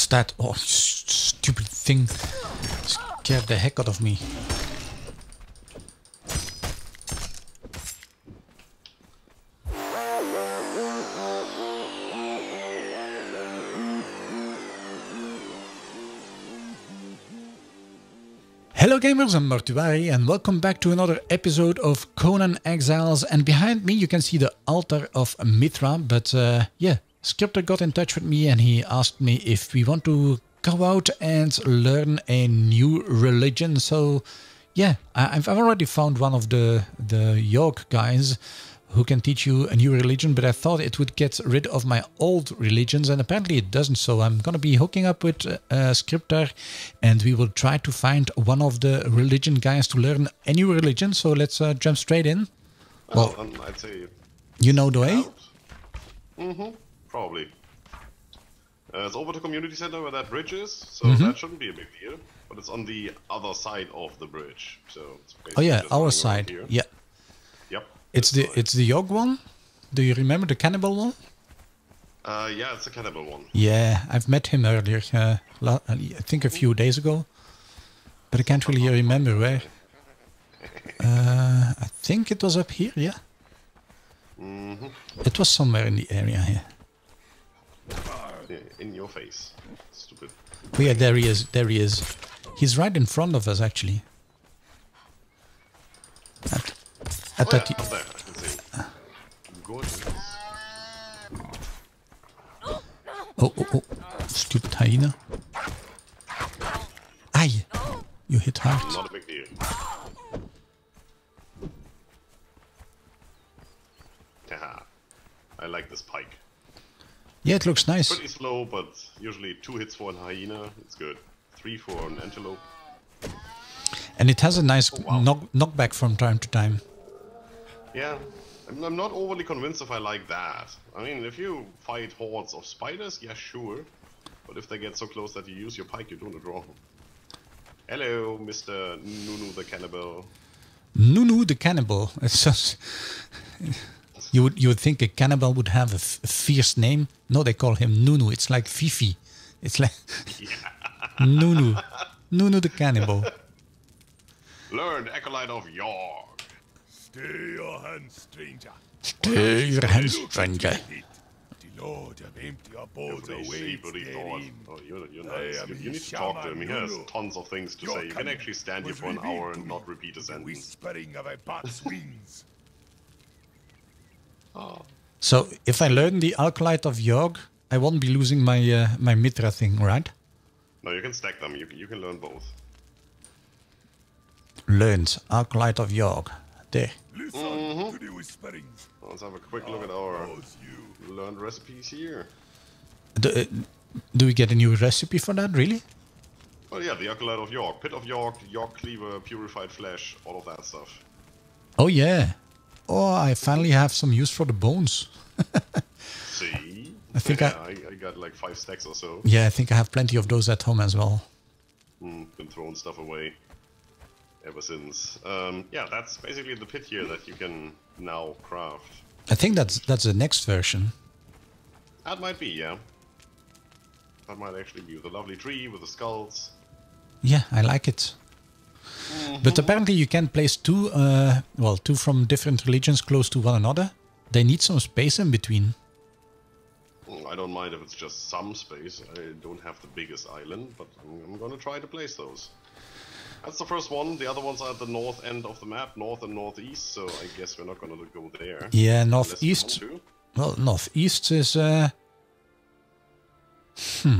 What's that? Oh, stupid thing. Scared the heck out of me. Hello gamers, I'm Mortuari and welcome back to another episode of Conan Exiles and behind me you can see the altar of Mitra but uh, yeah, Scryptar got in touch with me and he asked me if we want to go out and learn a new religion so yeah, I've already found one of the, the Yog guys who can teach you a new religion, but I thought it would get rid of my old religions, and apparently it doesn't. So I'm going to be hooking up with uh, Scryptar, and we will try to find one of the religion guys to learn a new religion. So let's uh, jump straight in. Well, well um, I'd say you know the way. Mm-hmm. Probably. Uh, it's over to community center where that bridge is, so mm -hmm. that shouldn't be a big deal. But it's on the other side of the bridge, so. oh yeah, our side. Yeah. Yep. It's the it's the Yog one. Do you remember the cannibal one? Uh, yeah, it's the cannibal one. Yeah, I've met him earlier. Uh, I think a few days ago, but I can't really remember where. Uh, I think it was up here. Yeah. Mm -hmm. It was somewhere in the area here. In your face, stupid. Oh yeah, there he is. There he is. He's right in front of us, actually. At oh, I oh, thought yeah, Oh, oh, oh. Stupid hyena. Aye. You hit hard. Not a big deal. Haha. I like this pike. Yeah, it looks nice. Pretty slow, but usually two hits for an hyena. It's good. Three for an antelope. And it has a nice oh, wow. knock knockback from time to time. Yeah, I'm not overly convinced if I like that. I mean, if you fight hordes of spiders, yeah, sure. But if they get so close that you use your pike, you're doing it wrong. Hello, Mr. Nunu the Cannibal. Nunu the Cannibal. It's just... you would you would think a cannibal would have a, fierce name. No, they call him Nunu. It's like Fifi. It's like yeah. Nunu. Nunu the Cannibal. Learn Acolyte of Yog. Stay your hands, stranger. Stay your hands, stranger. The Lord of empty abodes awaits therein. Oh, you're, you're nice. You, you, need to talk to him. He has tons of things to say. You can actually stand here for an hour and not repeat a sentence. Whispering of a bat's wings. Oh. So, if I learn the Acolyte of Yog, I won't be losing my uh, my Mitra thing, right? No, you can stack them. You, you can learn both. Learned Acolyte of Yog. There. Mm -hmm. Let's have a quick look at our learned recipes here. Do, uh, do we get a new recipe for that, really? Well, yeah, the Acolyte of Yog. Pit of Yog, Yog Cleaver, Purified Flesh, all of that stuff. Oh, yeah. Oh, I finally have some use for the bones. See? I think yeah, I, I, got like five stacks or so. Yeah, I think I have plenty of those at home as well. Mm, been throwing stuff away ever since. Um, yeah, that's basically the pit here that you can now craft. I think that's that's the next version. That might be, yeah. That might actually be the lovely tree with the skulls. Yeah, I like it. Mm -hmm. But apparently you can place two, uh, well, two from different religions close to one another. They need some space in between. I don't mind if it's just some space. I don't have the biggest island, but I'm, I'm gonna try to place those. That's the first one. The other ones are at the north end of the map, north and northeast, so I guess we're not going to go there. Yeah, northeast. We well, northeast is... Uh... Hmm.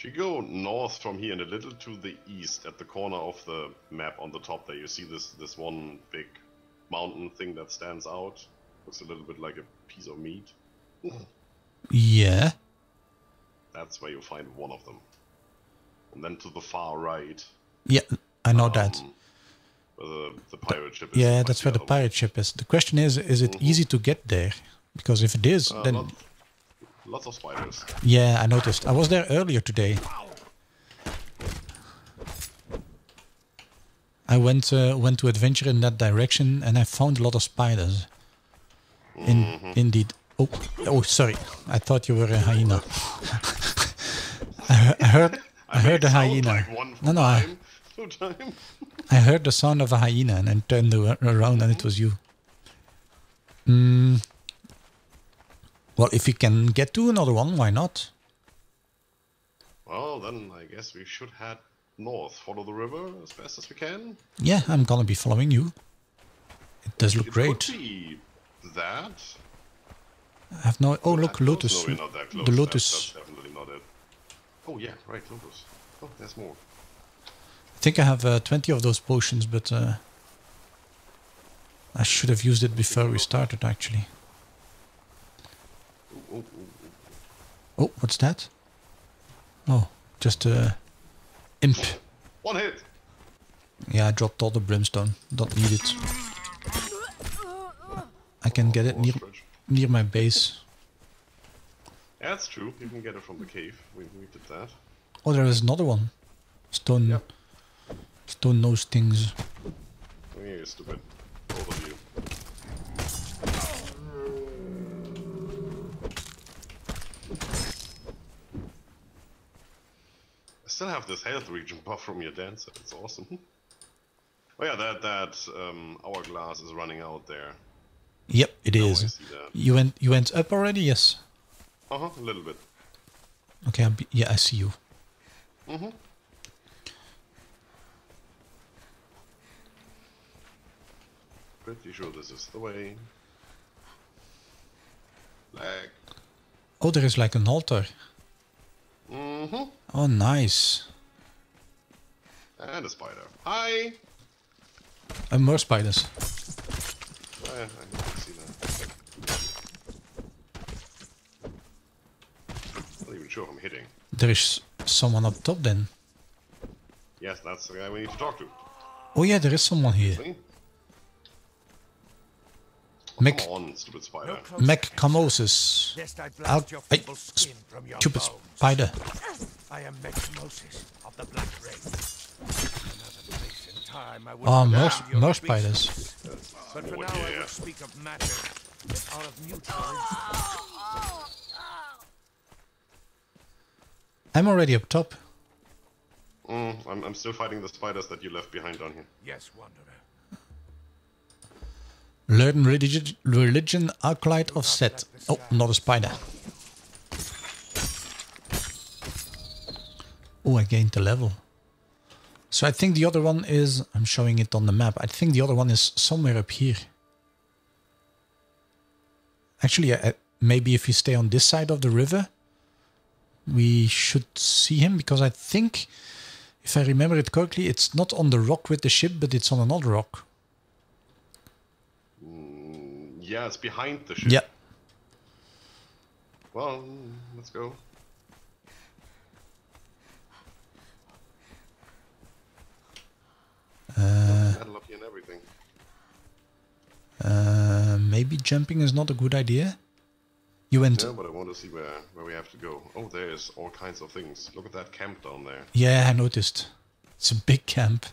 If you go north from here and a little to the east, at the corner of the map on the top there, you see this, this one big mountain thing that stands out. Looks a little bit like a piece of meat. yeah. That's where you find one of them and then to the far right. Yeah, I know um, that. The, the pirate ship Yeah, that's where the pirate ship is. The question is, is it mm -hmm. easy to get there? Because if it is, uh, then... Lot, lots of spiders. Yeah, I noticed. I was there earlier today. I went uh, went to adventure in that direction and I found a lot of spiders. In mm -hmm. indeed. Oh, oh, sorry. I thought you were a hyena. I, he- I heard, I, heard a hyena. Like no, no, I. I heard the sound of a hyena and then turned ar- around and it was you. Mm. Well, if we can get to another one, why not? Well, then I guess we should head north, follow the river as best as we can. Yeah, I'm gonna be following you. It does look it great. could be that. I have no. Oh, look, lotus. No, not that close. The lotus. that's definitely not it. Oh yeah, right, lotus. Oh, there's more. I think I have uh, 20 of those potions, but uh, I should have used it before we started, actually. Oh, what's that? Oh, just a imp. One hit. Yeah, I dropped all the brimstone. Don't need it. I can get it near near my base. Yeah, that's true. You can get it from the cave. We, we did that. Oh, there is another one. Stone. Yep. Stone nose things. Yeah, you stupid. Both of you. I still have this health region buff from your dancer. It's awesome. Oh yeah, that that um, hourglass is running out there. Yep, it I is. You went. You went up already. Yes. Uh huh. A little bit. Okay. I'll be, yeah, I see you. Mm-hmm. Pretty sure this is the way. Lag. Oh, there is like an altar. Mm-hmm. Oh, nice. And a spider. Hi. And more spiders. I, I see that. Not even sure I'm hitting. There is someone up top then. Yes, that's the guy we need to talk to. Oh yeah, there is someone here. See? Blast your I, feeble skin from your stupid bones. spider. I am Mek-kamoses of the Black Race. Another place and time I would Oh, have more, found your more beast. spiders. But for Oh, now I yeah. will speak of matters that are of mutual interest. I'm already up top. Mm, I'm, I'm still fighting the spiders that you left behind down here. Yes, Wanderer. Learn religion, religion acolyte of Set. Oh, not a spider. Oh, I gained a level. So I think the other one is, I'm showing it on the map. I think the other one is somewhere up here. Actually, I, maybe if we stay on this side of the river, we should see him because I think, if I remember it correctly, it's not on the rock with the ship, but it's on another rock. Yeah, it's behind the ship. Yeah. Well, let's go. Uh, Battle up here and everything. Uh, maybe jumping is not a good idea. You went. Yeah, but I want to see where, where we have to go. Oh, there's all kinds of things. Look at that camp down there. Yeah, I noticed. It's a big camp.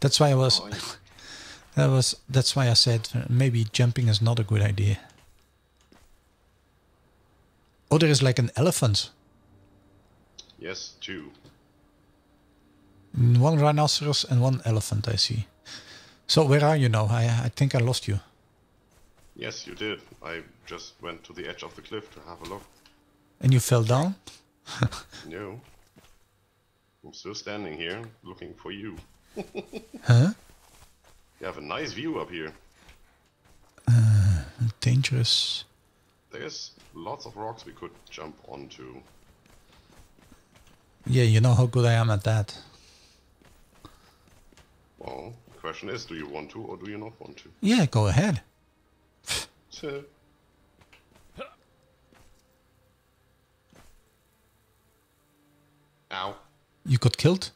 That's why I was. Oh. That was. That's why I said uh, maybe jumping is not a good idea. Oh, there is like an elephant. Yes, two. Mm, One rhinoceros and one elephant. I see. So where are you now? I I think I lost you. Yes, you did. I just went to the edge of the cliff to have a look. And you fell down. No. I'm still standing here looking for you. Huh? You have a nice view up here. Uh, dangerous. There's lots of rocks we could jump onto. Yeah, you know how good I am at that. Well, the question is, do you want to or do you not want to? Yeah, go ahead. So, Ow. You got killed.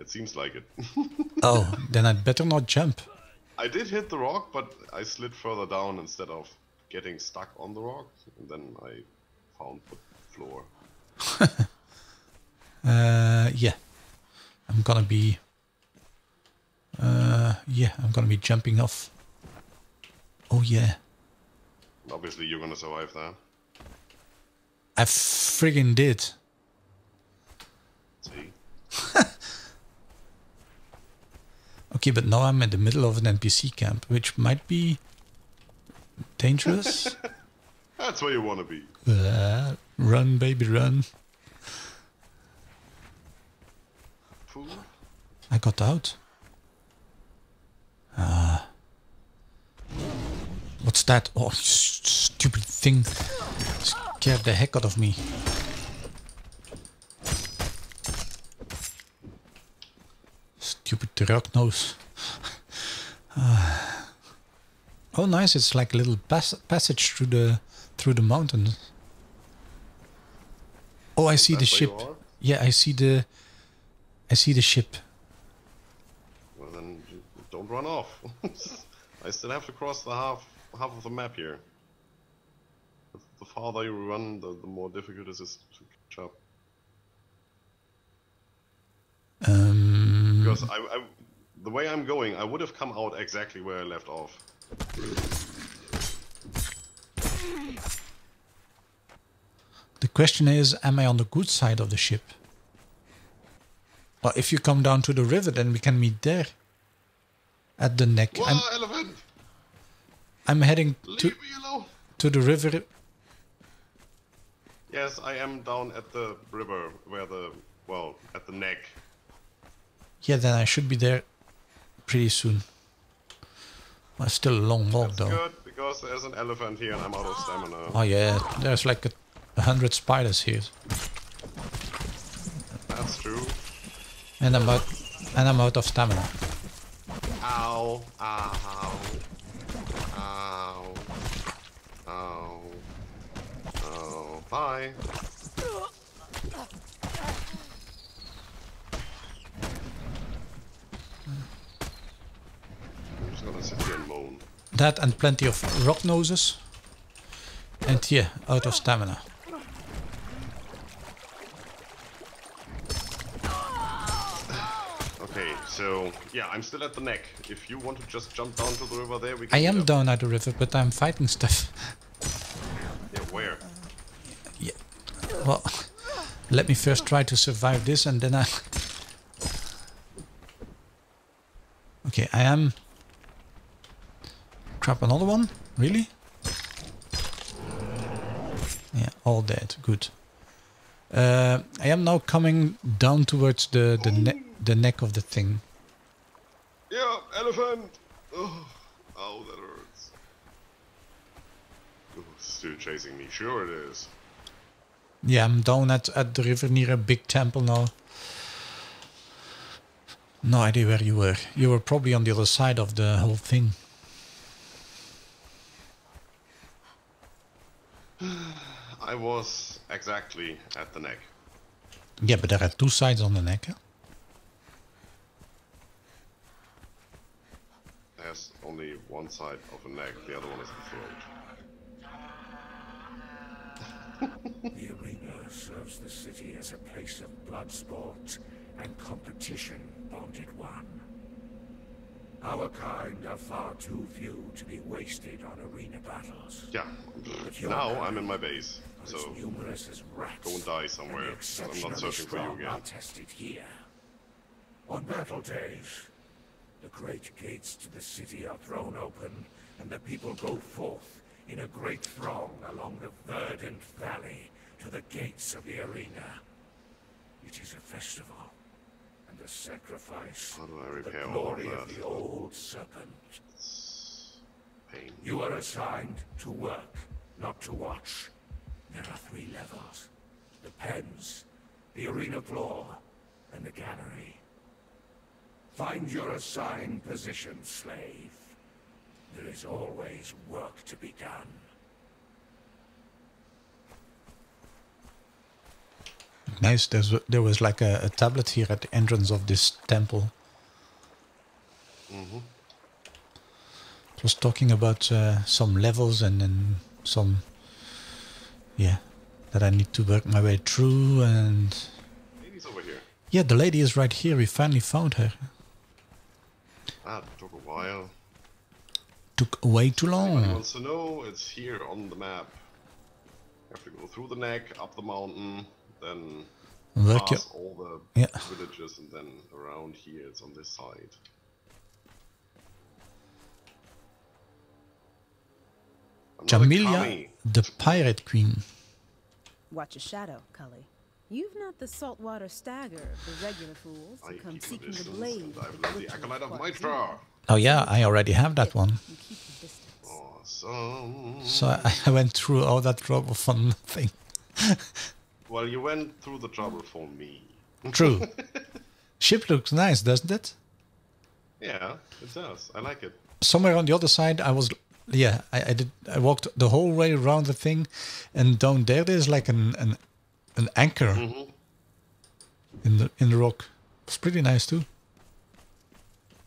It seems like it. Oh, then I'd better not jump. I did hit the rock, but I slid further down instead of getting stuck on the rock. And then I found the floor. Uh, yeah. I'm gonna be. Uh, yeah, I'm gonna be jumping off. Oh yeah. Obviously, you're gonna survive that. I friggin' did. See? Okay, but now I'm in the middle of an NPC camp, which might be dangerous. That's where you wanna be. Uh, run, baby, run. Fool. I got out. Ah. what's that? Oh, stupid thing. Scared the heck out of me. Stupid rock nose. Ah. oh, nice! It's like a little pas- passage through the through the mountains. Oh, I see the That's where ship. Yeah, I see the. I see the ship. Well, then don't run off. I still have to cross the half half of the map here. The- The farther you run, the, the more difficult it is to catch up. Um, Because mm-hmm. I, I, the way I'm going, I would have come out exactly where I left off. the question is, am I on the good side of the ship? Well, if you come down to the river, then we can meet there. At the neck. Whoa, I'm, elephant! I'm heading Leave to, to the river. Yes, I am down at the river where the, well, at the neck. Yeah, then I should be there pretty soon. Well, still a long walk, That's though. good, because there's an elephant here and I'm out of stamina. Oh, yeah, there's like a, a hundred spiders here. That's true. And I'm out, and I'm out of stamina. Ow, ow, ow, ow, ow. Bye. I'm just gonna sit here and moan. That and plenty of rock noses. And yeah, out of stamina. Okay, so yeah, I'm still at the neck. If you want to just jump down to the river there, we can. I am down at the river, but I'm fighting stuff. Yeah, where? Yeah. Well, let me first try to survive this and then I... Okay, I am... Crap, another one? Really? Yeah, all dead. Good. Uh, I am now coming down towards the the, ne the neck of the thing. Yeah, elephant. Oh, ow, that hurts. Oh, it's still chasing me. Sure it is. Yeah, I'm down at, at the river near a big temple now. No idea where you were. You were probably on the other side of the whole thing. I was exactly at the neck. Yeah, but there are two sides on the neck. huh? There's only one side of the neck, the other one is the throat. The arena serves the city as a place of blood sport and competition, Bonded One. Our kind are far too few to be wasted on arena battles. Yeah. Now I'm in my base, so numerous as rats. go and die and somewhere. I'm not searching for you again. Are tested here. On battle days, the great gates to the city are thrown open, and the people go forth in a great throng along the verdant valley to the gates of the arena. It is a festival a sacrifice. How do I for the repair all of glory of the old serpent. Pain. You are assigned to work, not to watch. There are three levels. The pens, the arena floor, and the gallery. Find your assigned position, slave. There is always work to be done. Nice. There's there was like a, a tablet here at the entrance of this temple. It was talking about uh, some levels and then some, yeah, that I need to work my way through. And Lady's over here. yeah, the lady is right here. We finally found her. Ah, took a while. took way too long. wants to know? It's here on the map. You have to go through the neck, up the mountain, then Work your, pass all the Yeah. villages, and then around here it's on this side. I'm not a Jamila, commie. the pirate queen. Watch your shadow, Cully. You've not the saltwater stagger of the regular fools I who come seeking the blade. I've the learned the acolyte of Mitra. Oh yeah, I already have that one. And keep your distance. Awesome. So I, I went through all that trouble for nothing. Well, you went through the trouble for me. True. Ship looks nice, doesn't it? Yeah, it does. I like it. Somewhere on the other side, I was, yeah, I, I did. I walked the whole way around the thing, and down there there's like an an, an anchor mm-hmm. in the in the rock. It's pretty nice too.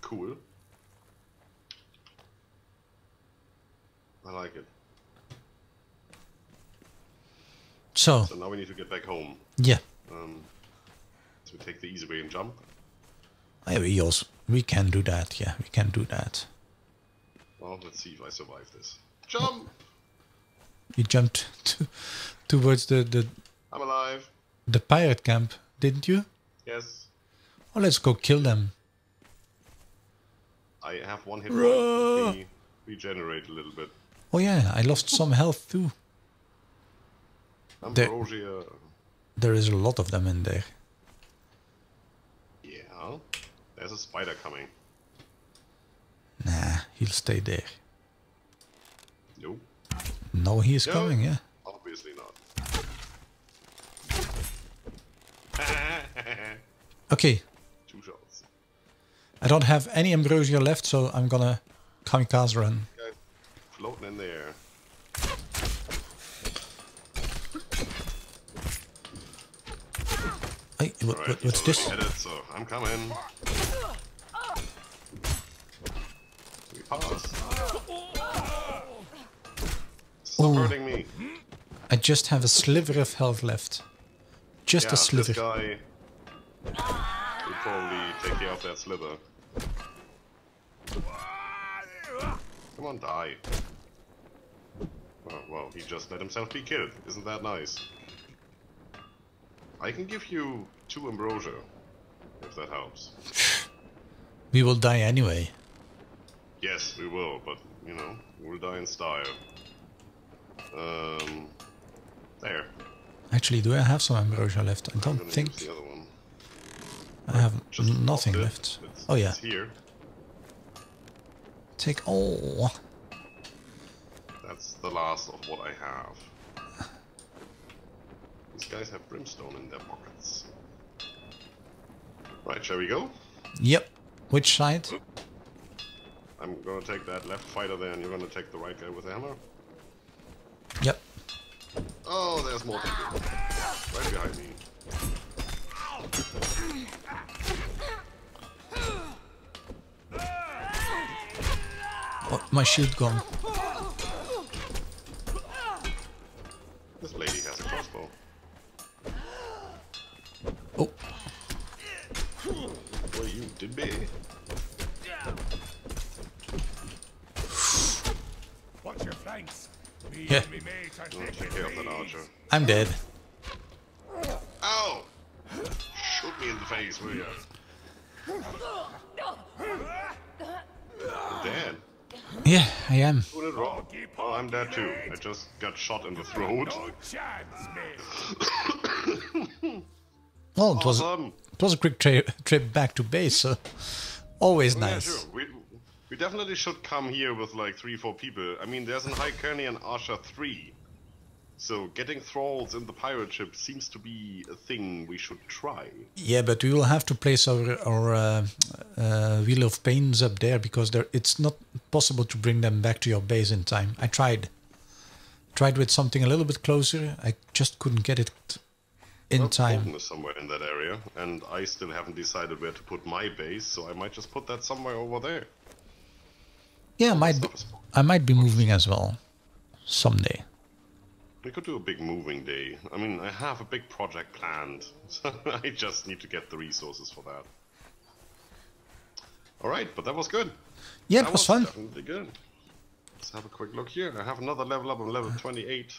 Cool. I like it. So So now we need to get back home. yeah, Um, so we take the easy way and jump. Yeah, we also we can do that. Yeah, we can do that. Well, let's see if I survive this. Jump! You jumped to, towards the, the I'm alive. the pirate camp, didn't you? Yes. Oh, let's go kill them. I have one hit. Regenerate a little bit. Oh yeah, I lost some health too. There- Ambrosia. There is a lot of them in there. Yeah. There's a spider coming. Nah, he'll stay there. Nope. No, he is Yeah. coming. Yeah. Obviously not. Okay, Two shots. I don't have any ambrosia left, so I'm gonna kamikaze run. Guys, floating in there. Hey, what, he's what's this? already Headed, so I'm coming. We pass. Stop hurting me. I just have a sliver of health left. Just Yeah, a sliver. this guy will probably take care of that sliver. Come on, die. Well, well, he just let himself be killed. Isn't that nice? I can give you two ambrosia, if that helps. We will die anyway. Yes, we will, but, you know, we'll die in style. Um, there. Actually, do I have some ambrosia left? I don't think the other one. I have nothing left. It's, Oh yeah, here. take all. That's the last of what I have. These guys have brimstone in their pockets. Right, shall we go? Yep. Which side? I'm gonna take that left fighter there, and you're gonna take the right guy with the hammer. Yep. Oh, there's more people. Right behind me. Oh, my shield gone. I'm dead. Ow! Oh. Shoot me in the face, will you? You're dead. Yeah, I am. Doing it wrong. Oh, I'm dead too. I just got shot in the throat. No chance, mate. Well, it was Awesome. it was a quick tra- trip back to base, so always Oh, Yeah, nice. sure. We, we definitely should come here with like three, four people. I mean, there's an Hyrkanian Archer 3. So getting thralls in the pirate ship seems to be a thing we should try. Yeah, but we will have to place our our uh, uh, wheel of pains up there because there it's not possible to bring them back to your base in time. I tried, tried with something a little bit closer. I just couldn't get it in time. Bolton is somewhere in that area, and I still haven't decided where to put my base, so I might just put that somewhere over there. Yeah, I might be, I might be moving as well someday. We could do a big moving day. I mean, I have a big project planned, so I just need to get the resources for that. Alright, but that was good. Yeah, that it was fun. Definitely good. Let's have a quick look here. I have another level up. I'm level 28.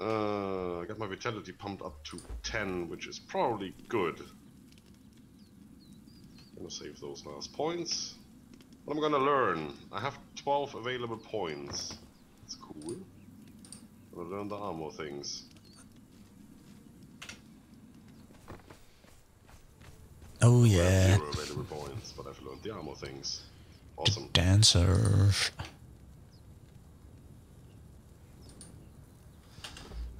Uh, I got my vitality pumped up to 10, which is probably good. I'm gonna save those last points. What I'm gonna learn. I have 12 available points. That's cool. Gonna learn the armor things. Oh yeah, zero available points, but I've learned the armor things. Awesome. dancers.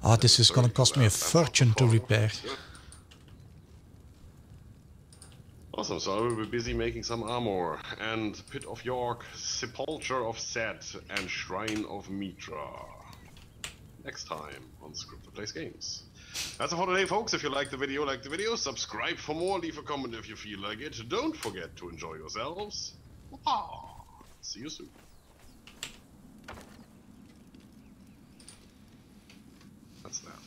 Oh, this is gonna cost me a fortune to repair. Awesome, so I will be busy making some armor, and Pit of Yog, Sepulture of Set, and Shrine of Mitra. Next time on Scripted Plays Games. That's it for today, folks. If you like the video, like the video, subscribe for more, leave a comment if you feel like it. Don't forget to enjoy yourselves. See you soon. That's that.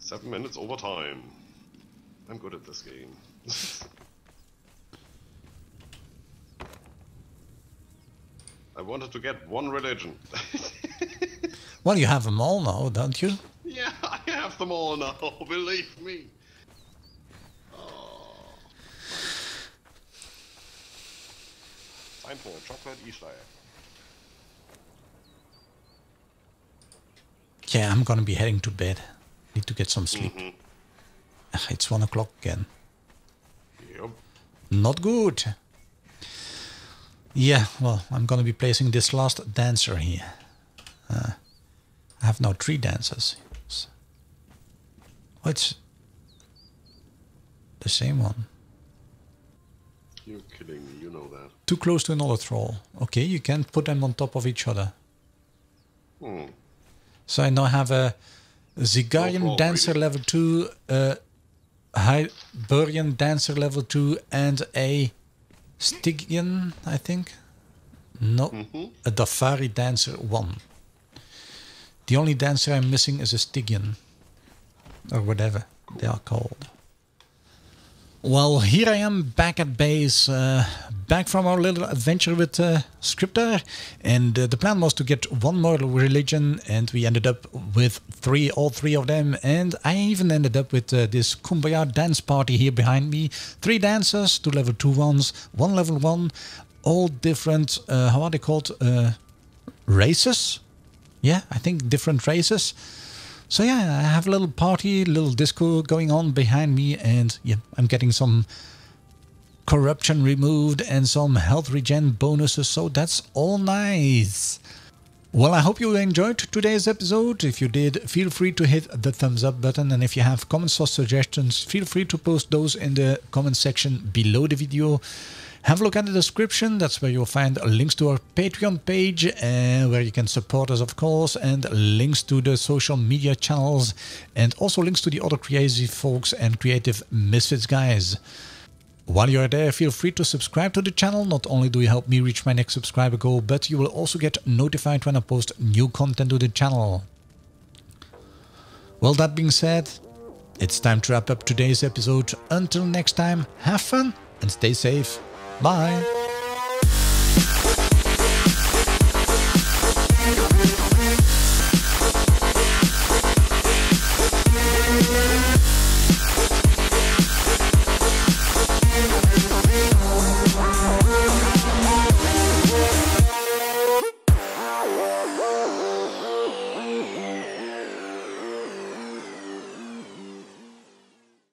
Seven minutes over time. I'm good at this game. I wanted to get one religion. Well, you have them all now, don't you? yeah, I have them all now, believe me. Oh. Time for a chocolate Easter egg. Yeah, I'm gonna be heading to bed. Need to get some sleep. Mm-hmm. Ugh, It's one o'clock again. Yep. Not good. Yeah, well, I'm gonna be placing this last dancer here. Uh, I have now three dancers. S- it's the same one. You're kidding me, you know that. Too close to another troll. Okay, you can't put them on top of each other. Hmm. So I now have a Zingaran Overall, Dancer really. level 2, a Hyborian Dancer level 2, and a Stygian, I think. No, Mhm. a Darfari Dancer 1. The only dancer I'm missing is a Stygian. Or whatever they are called. Well, here I am back at base, uh, back from our little adventure with uh, Scryptar, and uh, the plan was to get one more religion, and we ended up with three, all three of them, and I even ended up with uh, this Kumbaya dance party here behind me. Three dancers, two level two ones, one level one, all different, uh, how are they called, uh, races? Yeah, I think different races. So yeah, I have a little party, little disco going on behind me, and yeah, I'm getting some corruption removed and some health regen bonuses, so that's all nice. Well, I hope you enjoyed today's episode. If you did, feel free to hit the thumbs up button, and if you have comments or suggestions, feel free to post those in the comment section below the video. Have a look at the description, that's where you'll find links to our Patreon page, uh, where you can support us, of course, and links to the social media channels, and also links to the other crazy folks and creative misfits guys. While you're there, feel free to subscribe to the channel. Not only do you help me reach my next subscriber goal, but you will also get notified when I post new content to the channel. Well, that being said, it's time to wrap up today's episode. Until next time, have fun and stay safe. Bye.